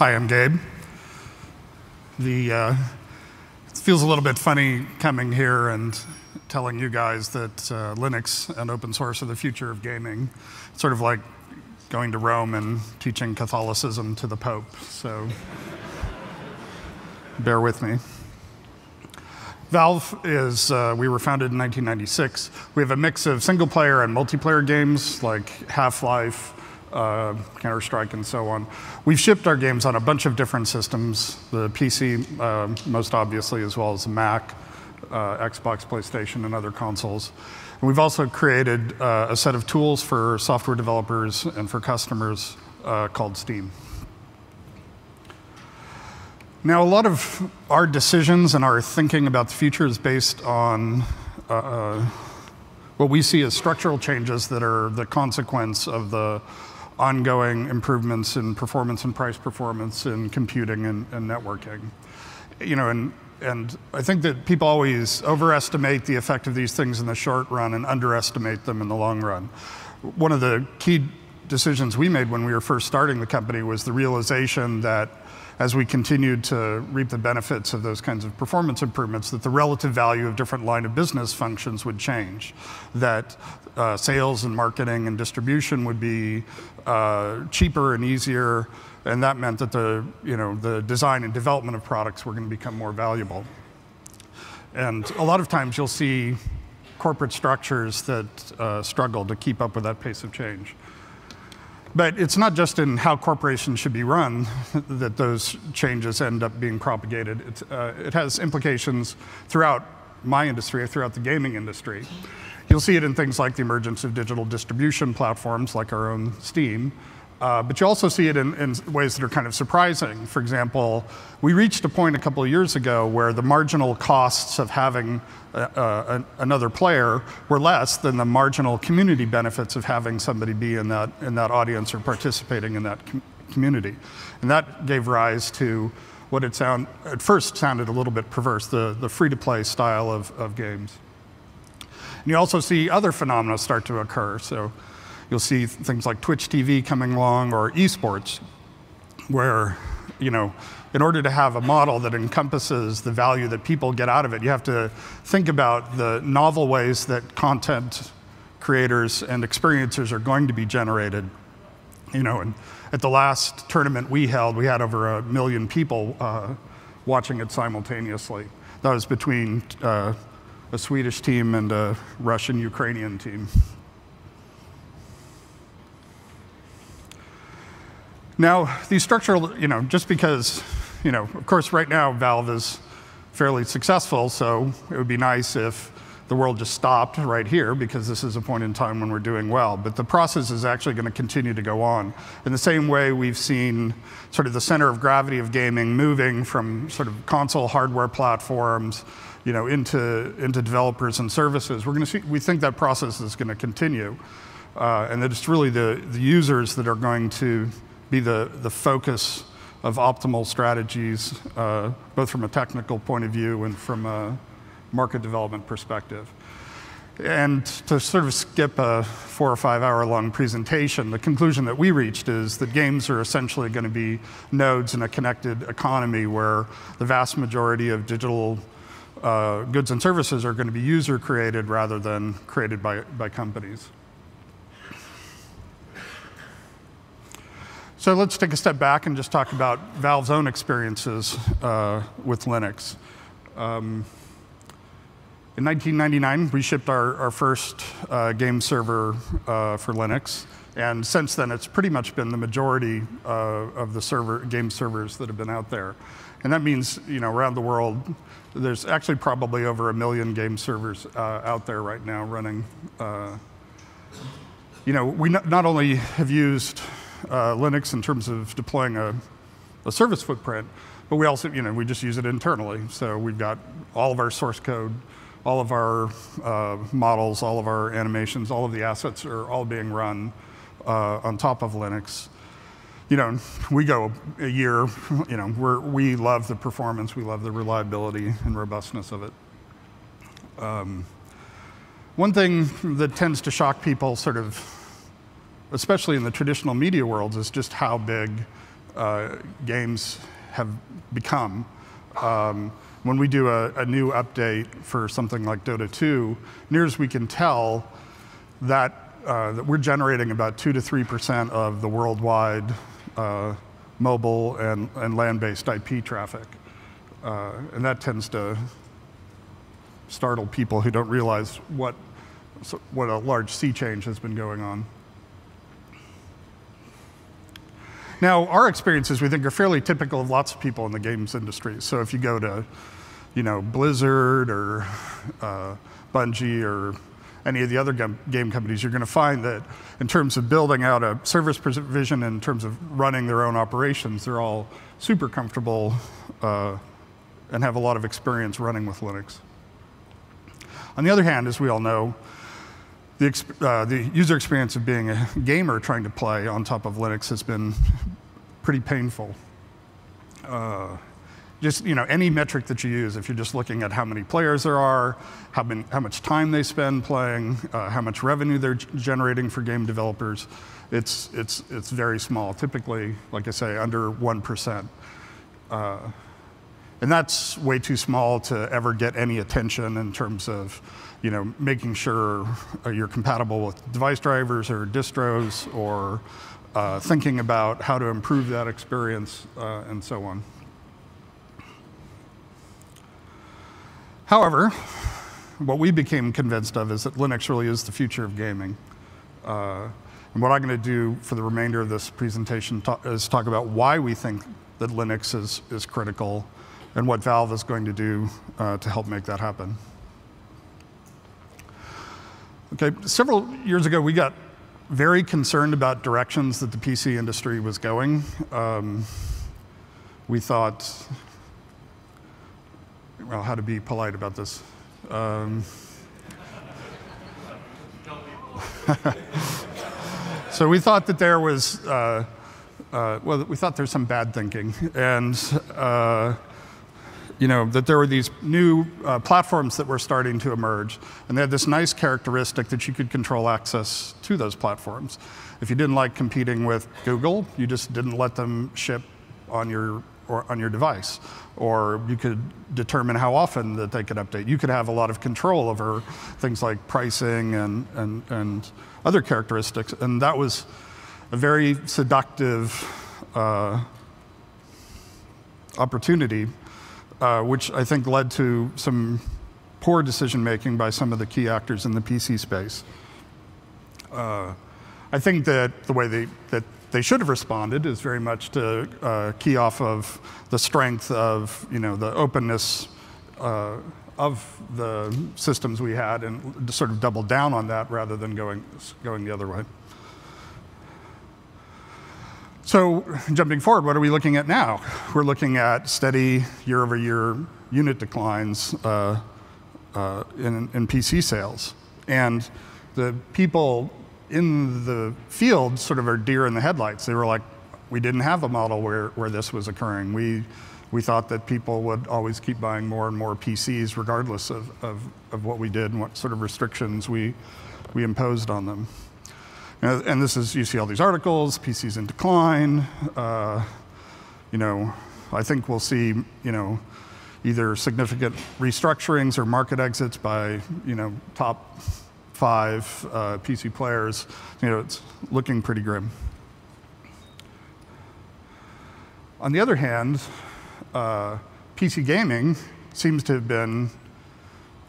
Hi, I'm Gabe. The, uh, it feels a little bit funny coming here and telling you guys that uh, Linux and open source are the future of gaming. It's sort of like going to Rome and teaching Catholicism to the Pope. So bear with me. Valve is, uh, we were founded in 1996. We have a mix of single player and multiplayer games like Half Life, uh, Counter Strike, and so on. We've shipped our games on a bunch of different systems the PC, uh, most obviously, as well as Mac, uh, Xbox, PlayStation, and other consoles. And we've also created uh, a set of tools for software developers and for customers uh, called Steam. Now, a lot of our decisions and our thinking about the future is based on uh, what we see as structural changes that are the consequence of the ongoing improvements in performance and price performance in computing and, and networking. You know, and, and I think that people always overestimate the effect of these things in the short run and underestimate them in the long run. One of the key decisions we made when we were first starting the company was the realization that as we continued to reap the benefits of those kinds of performance improvements, that the relative value of different line of business functions would change. That uh, sales and marketing and distribution would be uh, cheaper and easier, and that meant that the, you know, the design and development of products were going to become more valuable. And a lot of times you'll see corporate structures that uh, struggle to keep up with that pace of change. But it's not just in how corporations should be run that those changes end up being propagated. Uh, it has implications throughout my industry, throughout the gaming industry. You'll see it in things like the emergence of digital distribution platforms like our own Steam, uh, but you also see it in, in, ways that are kind of surprising. For example, we reached a point a couple of years ago where the marginal costs of having a, a, another player were less than the marginal community benefits of having somebody be in that, in that audience or participating in that com community. And that gave rise to what it sound, at first sounded a little bit perverse, the, the free-to-play style of, of games. And you also see other phenomena start to occur. So You'll see things like Twitch TV coming along or esports, where, you know, in order to have a model that encompasses the value that people get out of it, you have to think about the novel ways that content creators and experiencers are going to be generated. You know, and at the last tournament we held, we had over a million people uh, watching it simultaneously. That was between uh, a Swedish team and a Russian-Ukrainian team. Now, these structural, you know, just because, you know, of course, right now Valve is fairly successful, so it would be nice if the world just stopped right here because this is a point in time when we're doing well. But the process is actually going to continue to go on. In the same way we've seen sort of the center of gravity of gaming moving from sort of console hardware platforms you know, into, into developers and services, we're going to see, we think that process is going to continue. Uh, and that it's really the, the users that are going to be the, the focus of optimal strategies, uh, both from a technical point of view and from a market development perspective. And to sort of skip a four or five hour long presentation, the conclusion that we reached is that games are essentially going to be nodes in a connected economy where the vast majority of digital uh, goods and services are going to be user created rather than created by, by companies. So let's take a step back and just talk about Valve's own experiences uh, with Linux. Um, in 1999, we shipped our, our first uh, game server uh, for Linux. And since then, it's pretty much been the majority uh, of the server, game servers that have been out there. And that means, you know, around the world, there's actually probably over a million game servers uh, out there right now running. Uh, you know, we not only have used uh, Linux in terms of deploying a, a service footprint, but we also, you know, we just use it internally. So we've got all of our source code, all of our uh, models, all of our animations, all of the assets are all being run uh, on top of Linux. You know, we go a year, you know, we're, we love the performance, we love the reliability and robustness of it. Um, one thing that tends to shock people sort of especially in the traditional media worlds, is just how big uh, games have become. Um, when we do a, a, new update for something like Dota 2, near as we can tell, that, uh, that we're generating about 2 to 3% of the worldwide uh, mobile and, and land-based IP traffic. Uh, and that tends to startle people who don't realize what, what a large sea change has been going on. Now, our experiences, we think, are fairly typical of lots of people in the games industry. So if you go to, you know, Blizzard or uh, Bungie or any of the other game companies, you're going to find that in terms of building out a service provision, in terms of running their own operations, they're all super comfortable uh, and have a lot of experience running with Linux. On the other hand, as we all know, the, uh, the, user experience of being a gamer trying to play on top of Linux has been pretty painful. Uh, just you know, any metric that you use, if you're just looking at how many players there are, how, how much time they spend playing, uh, how much revenue they're generating for game developers, it's, it's, it's very small, typically, like I say, under 1%. Uh, and that's way too small to ever get any attention in terms of you know, making sure uh, you're compatible with device drivers or distros or uh, thinking about how to improve that experience uh, and so on. However, what we became convinced of is that Linux really is the future of gaming. Uh, and what I'm going to do for the remainder of this presentation ta is talk about why we think that Linux is, is critical and what Valve is going to do uh, to help make that happen. Okay, several years ago, we got very concerned about directions that the PC industry was going. Um, we thought, well, how to be polite about this. Um, so we thought that there was, uh, uh, well, we thought there's some bad thinking. And uh, you know, that there were these new uh, platforms that were starting to emerge, and they had this nice characteristic that you could control access to those platforms. If you didn't like competing with Google, you just didn't let them ship on your or on your device, or you could determine how often that they could update. You could have a lot of control over things like pricing and and and other characteristics, and that was a very seductive uh, opportunity uh, which I think led to some poor decision making by some of the key actors in the PC space. Uh, I think that the way they, that they should have responded is very much to uh, key off of the strength of you know, the openness uh, of the systems we had and sort of double down on that rather than going, going the other way. So jumping forward, what are we looking at now? We're looking at steady year-over-year unit declines uh, uh, in, in PC sales. And the people in the field sort of are deer in the headlights. They were like, we didn't have a model where, where this was occurring. We, we thought that people would always keep buying more and more PCs regardless of, of, of what we did and what sort of restrictions we, we imposed on them. And this is, you see all these articles, PCs in decline. Uh, you know, I think we'll see, you know, either significant restructurings or market exits by, you know, top five uh, PC players. You know, it's looking pretty grim. On the other hand, uh, PC gaming seems to have been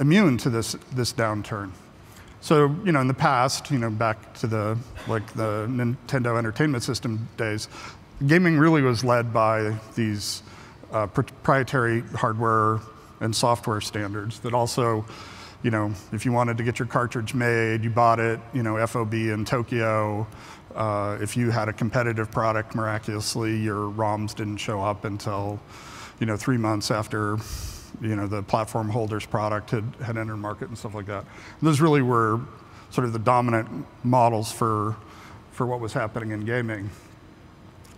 immune to this, this downturn. So, you know, in the past, you know, back to the, like the Nintendo Entertainment System days, gaming really was led by these uh, proprietary hardware and software standards that also, you know, if you wanted to get your cartridge made, you bought it, you know, FOB in Tokyo. Uh, if you had a competitive product, miraculously, your ROMs didn't show up until, you know, three months after you know, the platform holder's product had, had entered market and stuff like that. And those really were sort of the dominant models for, for what was happening in gaming.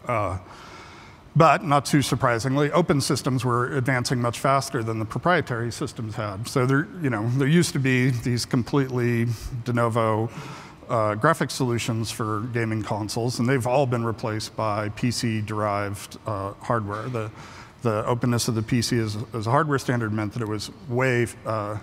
Uh, but not too surprisingly, open systems were advancing much faster than the proprietary systems had. So there, you know, there used to be these completely de novo uh, graphics solutions for gaming consoles, and they've all been replaced by PC-derived uh, hardware. The, the openness of the PC as, as, a hardware standard meant that it was way, uh,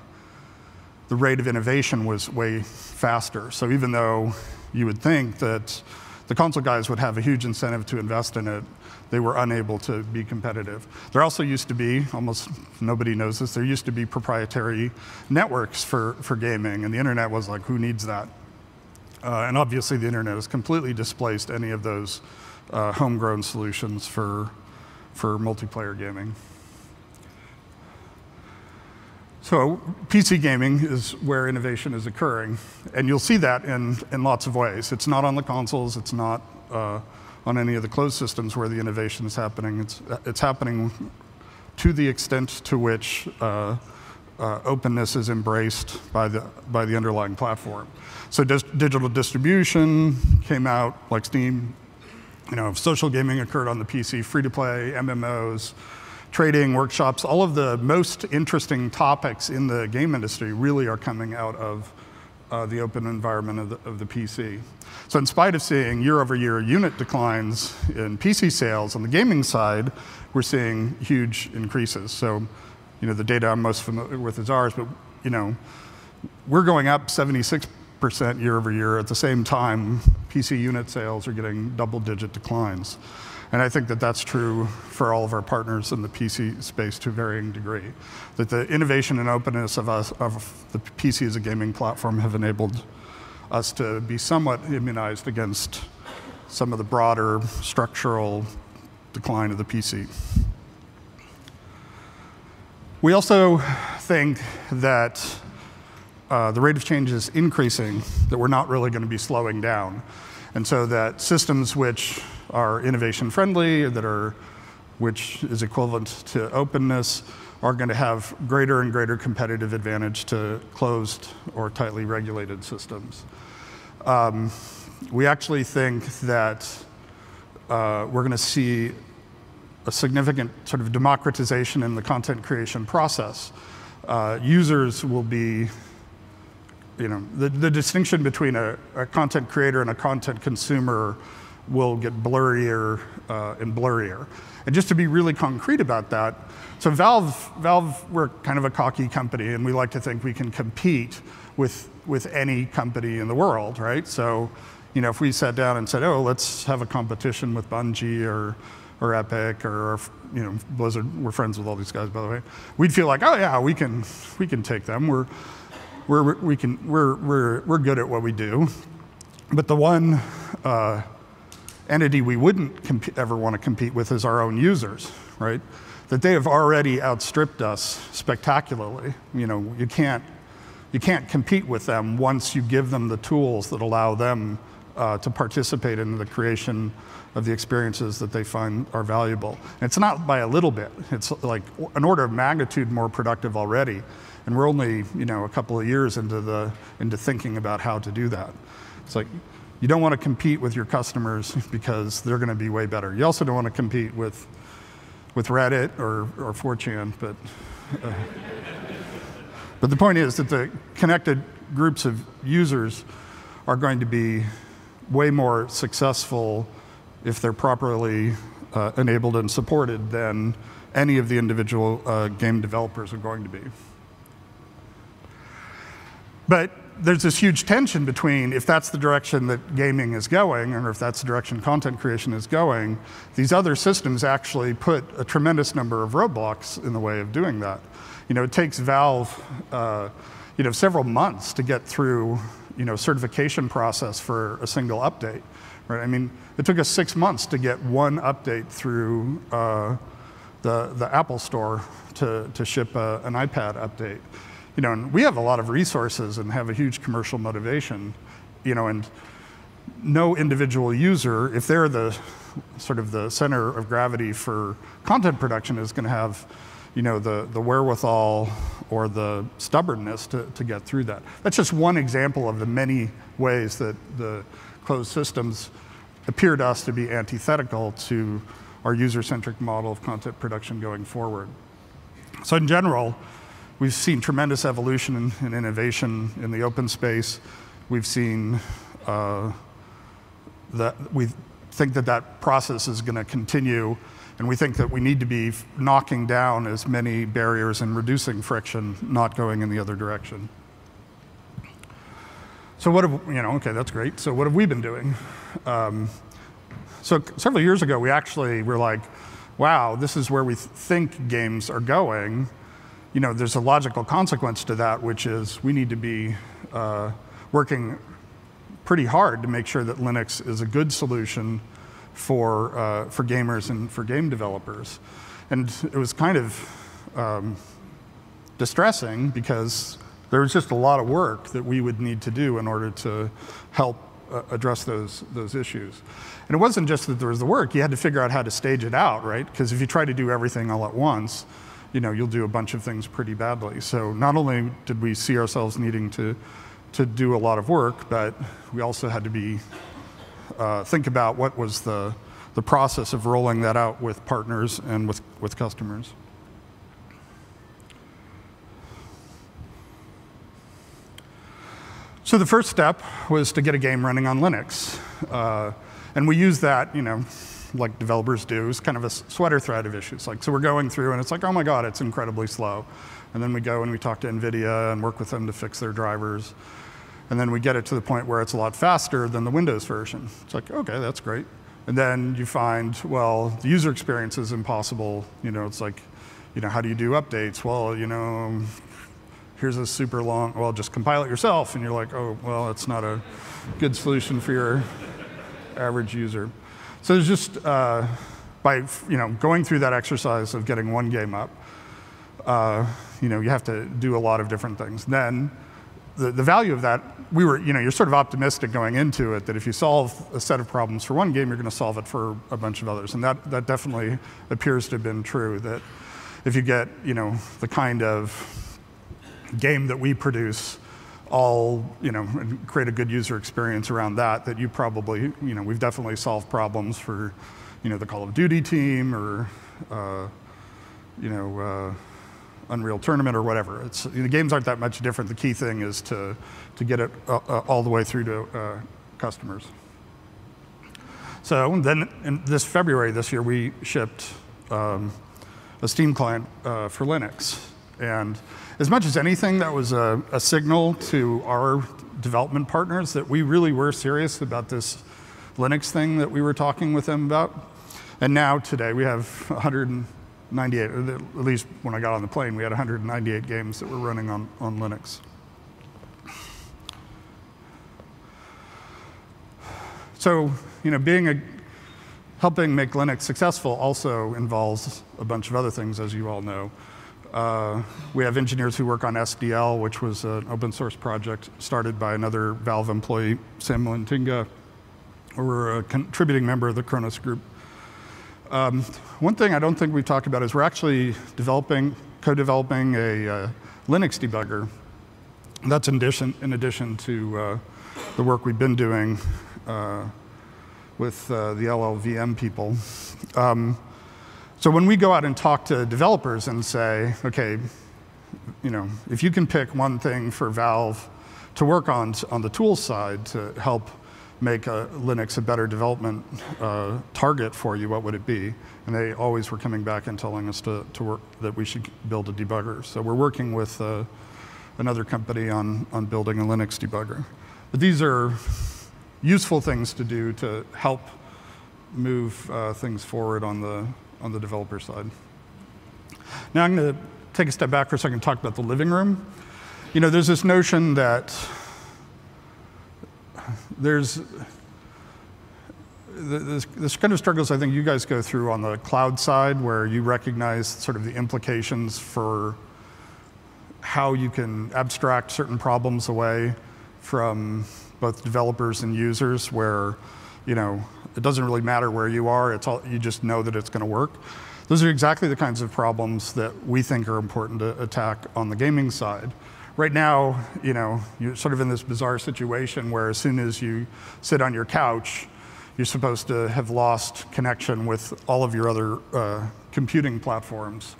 the rate of innovation was way faster. So even though you would think that the console guys would have a huge incentive to invest in it, they were unable to be competitive. There also used to be, almost nobody knows this, there used to be proprietary networks for, for gaming, and the internet was like, who needs that? Uh, and obviously, the internet has completely displaced any of those uh, homegrown solutions for, for multiplayer gaming. So PC gaming is where innovation is occurring, and you'll see that in, in lots of ways. It's not on the consoles, it's not uh, on any of the closed systems where the innovation is happening. It's, it's happening to the extent to which uh, uh, openness is embraced by the, by the underlying platform. So digital distribution came out like Steam. You know, social gaming occurred on the PC, free-to-play, MMOs, trading, workshops, all of the most interesting topics in the game industry really are coming out of uh, the open environment of the, of the, PC. So in spite of seeing year-over-year unit declines in PC sales, on the gaming side, we're seeing huge increases. So, you know, the data I'm most familiar with is ours, but, you know, we're going up 76% year over year. At the same time, PC unit sales are getting double-digit declines. And I think that that's true for all of our partners in the PC space to a varying degree. That the innovation and openness of, us, of the PC as a gaming platform have enabled us to be somewhat immunized against some of the broader structural decline of the PC. We also think that uh, the rate of change is increasing, that we're not really going to be slowing down. And so that systems which are innovation friendly, that are, which is equivalent to openness, are going to have greater and greater competitive advantage to closed or tightly regulated systems. Um, we actually think that uh, we're going to see a significant sort of democratization in the content creation process. Uh, users will be, you know, the, the distinction between a, a, content creator and a content consumer will get blurrier uh, and blurrier. And just to be really concrete about that, so Valve, Valve, we're kind of a cocky company, and we like to think we can compete with, with any company in the world, right? So, you know, if we sat down and said, oh, let's have a competition with Bungie or, or Epic or, you know, Blizzard, we're friends with all these guys, by the way, we'd feel like, oh yeah, we can, we can take them. We're, we're, we can, we're, we're, we're good at what we do. But the one, uh, entity we wouldn't ever want to compete with is our own users, right? That they have already outstripped us spectacularly. You know, you can't, you can't compete with them once you give them the tools that allow them uh, to participate in the creation of the experiences that they find are valuable. And it's not by a little bit. It's like an order of magnitude more productive already. And we're only, you know, a couple of years into, the, into thinking about how to do that. It's like you don't want to compete with your customers because they're going to be way better. You also don't want to compete with, with Reddit or, or 4chan, but, uh, but the point is that the connected groups of users are going to be way more successful if they're properly uh, enabled and supported than any of the individual uh, game developers are going to be. But there's this huge tension between if that's the direction that gaming is going, or if that's the direction content creation is going, these other systems actually put a tremendous number of roadblocks in the way of doing that. You know, it takes Valve, uh, you know, several months to get through, you know, certification process for a single update, right? I mean, it took us six months to get one update through uh, the, the Apple Store to, to ship a, an iPad update you know, and we have a lot of resources and have a huge commercial motivation, you know, and no individual user, if they're the sort of the center of gravity for content production, is going to have, you know, the, the wherewithal or the stubbornness to, to get through that. That's just one example of the many ways that the closed systems appear to us to be antithetical to our user-centric model of content production going forward. So in general, We've seen tremendous evolution and innovation in the open space. We've seen uh, that we think that that process is going to continue, and we think that we need to be knocking down as many barriers and reducing friction, not going in the other direction. So what have, you know, okay, that's great. So what have we been doing? Um, so several years ago, we actually were like, wow, this is where we th think games are going. You know, there's a logical consequence to that, which is we need to be uh, working pretty hard to make sure that Linux is a good solution for, uh, for gamers and for game developers. And it was kind of um, distressing because there was just a lot of work that we would need to do in order to help uh, address those, those issues. And it wasn't just that there was the work, you had to figure out how to stage it out, right? Because if you try to do everything all at once, you know, you'll do a bunch of things pretty badly. So not only did we see ourselves needing to, to do a lot of work, but we also had to be, uh, think about what was the, the process of rolling that out with partners and with, with customers. So the first step was to get a game running on Linux. Uh, and we use that, you know, like developers do, as kind of a sweater thread of issues. Like, so we're going through and it's like, oh my God, it's incredibly slow. And then we go and we talk to NVIDIA and work with them to fix their drivers. And then we get it to the point where it's a lot faster than the Windows version. It's like, okay, that's great. And then you find, well, the user experience is impossible. You know, it's like, you know, how do you do updates? Well, you know, here's a super long, well, just compile it yourself. And you're like, oh, well, it's not a good solution for your average user. So there's just, uh, by you know, going through that exercise of getting one game up, uh, you know, you have to do a lot of different things. Then the, the value of that, we were, you know, you're sort of optimistic going into it that if you solve a set of problems for one game, you're going to solve it for a bunch of others. And that, that definitely appears to have been true, that if you get, you know, the kind of game that we produce all, you know, create a good user experience around that, that you probably, you know, we've definitely solved problems for, you know, the Call of Duty team or, uh, you know, uh, Unreal Tournament or whatever. It's, the games aren't that much different. The key thing is to, to get it uh, uh all the way through to uh, customers. So then in this February this year, we shipped um, a Steam client uh, for Linux. And as much as anything, that was a, a, signal to our development partners that we really were serious about this Linux thing that we were talking with them about. And now today we have 198, at least when I got on the plane, we had 198 games that were running on, on Linux. So, you know, being a, helping make Linux successful also involves a bunch of other things, as you all know. Uh, we have engineers who work on SDL, which was an open source project started by another Valve employee, Sam Malintinga. We're a contributing member of the Khronos group. Um, one thing I don't think we've talked about is we're actually developing, co-developing a uh, Linux debugger. That's in addition, in addition to uh, the work we've been doing uh, with uh, the LLVM people. Um, so when we go out and talk to developers and say, okay, you know, if you can pick one thing for Valve to work on on the tools side to help make a Linux a better development uh, target for you, what would it be? And they always were coming back and telling us to, to work that we should build a debugger. So we're working with uh, another company on, on building a Linux debugger. But these are useful things to do to help move uh, things forward on the on the developer side. Now I'm going to take a step back for a second and talk about the living room. You know, there's this notion that there's this, this, kind of struggles I think you guys go through on the cloud side where you recognize sort of the implications for how you can abstract certain problems away from both developers and users where, you know, it doesn't really matter where you are, it's all, you just know that it's going to work. Those are exactly the kinds of problems that we think are important to attack on the gaming side. Right now, you know, you're sort of in this bizarre situation where as soon as you sit on your couch, you're supposed to have lost connection with all of your other uh, computing platforms.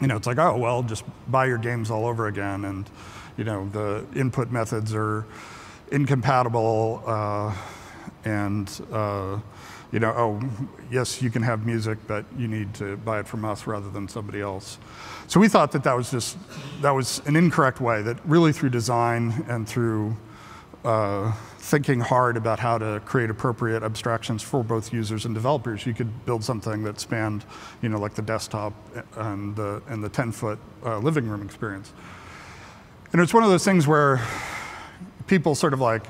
You know, it's like, oh, well, just buy your games all over again. And, you know, the input methods are incompatible uh, and uh, you know, oh, yes, you can have music, but you need to buy it from us rather than somebody else. So we thought that that was just, that was an incorrect way, that really through design and through uh, thinking hard about how to create appropriate abstractions for both users and developers, you could build something that spanned, you know, like the desktop and the, and the 10-foot uh, living room experience. And it's one of those things where people sort of like,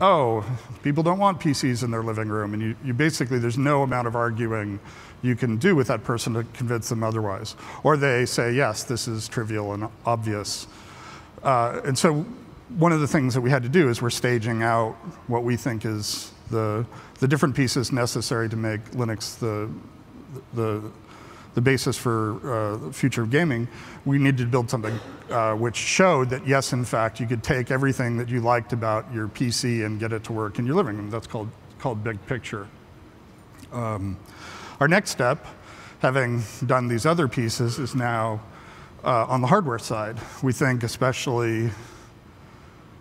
oh, people don't want PCs in their living room, and you, you basically, there's no amount of arguing you can do with that person to convince them otherwise. Or they say, yes, this is trivial and obvious. Uh, and so one of the things that we had to do is we're staging out what we think is the, the different pieces necessary to make Linux the, the, the basis for uh, future of gaming, we needed to build something uh, which showed that yes, in fact, you could take everything that you liked about your PC and get it to work in your living room. That's called, called big picture. Um, our next step, having done these other pieces, is now uh, on the hardware side. We think especially, you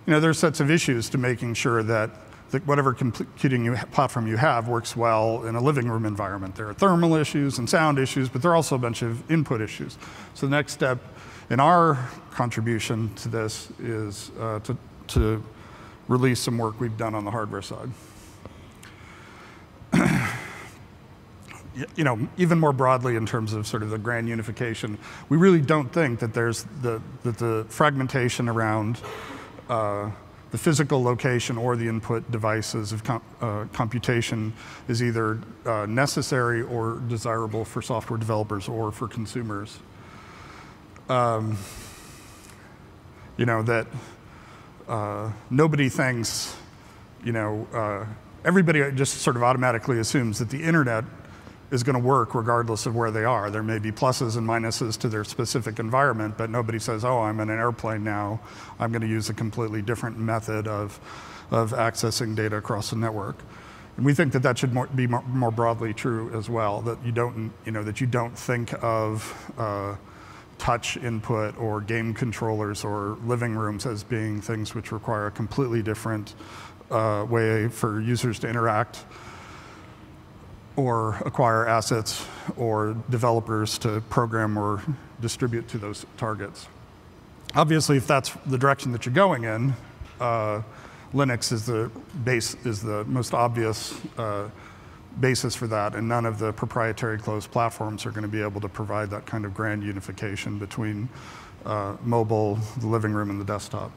know, there are sets of issues to making sure that, that whatever computing you, platform you have works well in a living room environment. There are thermal issues and sound issues, but there are also a bunch of input issues. So the next step in our contribution to this is uh, to, to release some work we've done on the hardware side. you know, even more broadly in terms of sort of the grand unification, we really don't think that there's the, that the fragmentation around uh, the physical location or the input devices of uh, computation is either uh, necessary or desirable for software developers or for consumers. Um, you know, that uh, nobody thinks, you know, uh, everybody just sort of automatically assumes that the internet is going to work regardless of where they are. There may be pluses and minuses to their specific environment, but nobody says, oh, I'm in an airplane now. I'm going to use a completely different method of, of accessing data across the network. And we think that that should more, be more, more, broadly true as well, that you don't, you know, that you don't think of uh, touch input or game controllers or living rooms as being things which require a completely different uh, way for users to interact or acquire assets or developers to program or distribute to those targets. Obviously, if that's the direction that you're going in, uh, Linux is the base is the most obvious uh, basis for that, and none of the proprietary closed platforms are going to be able to provide that kind of grand unification between uh, mobile, the living room, and the desktop.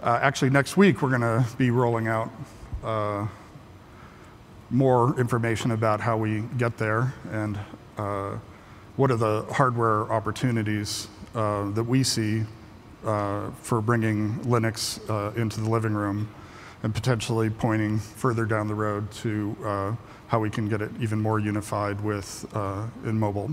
Uh, actually, next week we're going to be rolling out uh, more information about how we get there and uh, what are the hardware opportunities uh, that we see uh, for bringing Linux uh, into the living room and potentially pointing further down the road to uh, how we can get it even more unified with uh, in mobile.